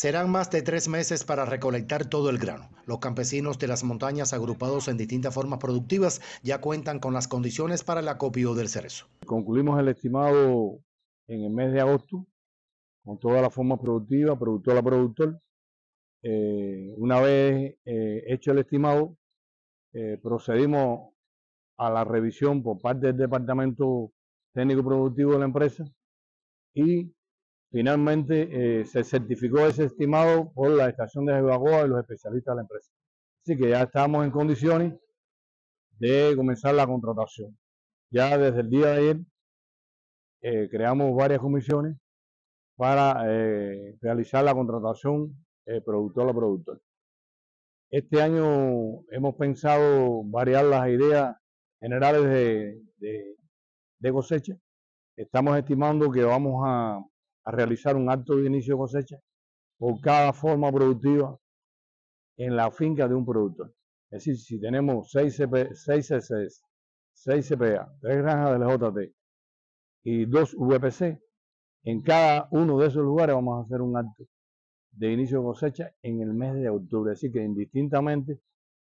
Serán más de tres meses para recolectar todo el grano. Los campesinos de las montañas agrupados en distintas formas productivas ya cuentan con las condiciones para el acopio del cerezo. Concluimos el estimado en el mes de agosto con toda la forma productiva, productor a productor. Eh, una vez eh, hecho el estimado, eh, procedimos a la revisión por parte del Departamento Técnico Productivo de la empresa y finalmente se certificó ese estimado por la estación de Jebacoa y los especialistas de la empresa. Así que ya estamos en condiciones de comenzar la contratación. Ya desde el día de ayer creamos varias comisiones para eh, realizar la contratación eh, productor a productor. Este año hemos pensado variar las ideas generales de, cosecha. Estamos estimando que vamos a, realizar un acto de inicio de cosecha por cada forma productiva en la finca de un productor. Es decir, si tenemos 6, CP, 6 CCS, 6 CPA, 3 granjas de LJT y 2 VPC, en cada uno de esos lugares vamos a hacer un acto de inicio de cosecha en el mes de octubre. Así que indistintamente,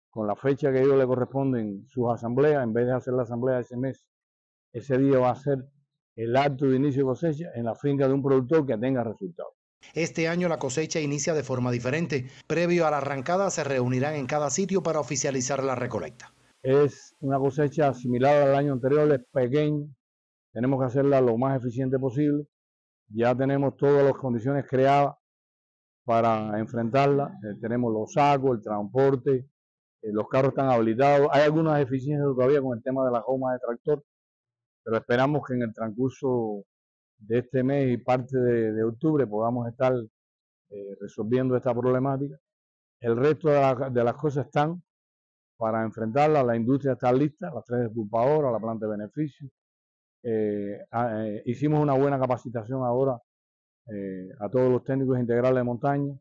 con la fecha que a ellos le corresponden sus asambleas, en vez de hacer la asamblea ese mes, ese día va a ser el acto de inicio de cosecha en la finca de un productor que tenga resultados. Este año la cosecha inicia de forma diferente. Previo a la arrancada se reunirán en cada sitio para oficializar la recolecta. Es una cosecha similar al año anterior, es pequeña. Tenemos que hacerla lo más eficiente posible ya tenemos todas las condiciones creadas para enfrentarla. Eh, tenemos los sacos, el transporte, eh, los carros están habilitados. Hay algunas deficiencias todavía con el tema de la goma de tractor, pero esperamos que en el transcurso de este mes y parte de, octubre podamos estar eh, resolviendo esta problemática. El resto de, de, las cosas están para enfrentarla. La industria está lista, las tres desculpadoras, la planta de beneficios, eh, ah, eh, hicimos una buena capacitación ahora a todos los técnicos integrales de montaña,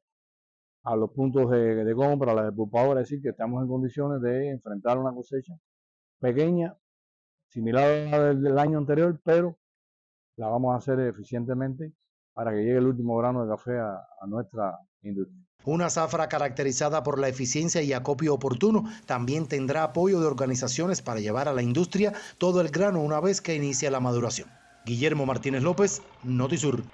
a los puntos de, compra, a las es decir, que estamos en condiciones de enfrentar una cosecha pequeña, similar a la del, año anterior, pero la vamos a hacer eficientemente para que llegue el último grano de café a nuestra industria. Una zafra caracterizada por la eficiencia y acopio oportuno también tendrá apoyo de organizaciones para llevar a la industria todo el grano una vez que inicie la maduración. Guillermo Martínez López, Notisur.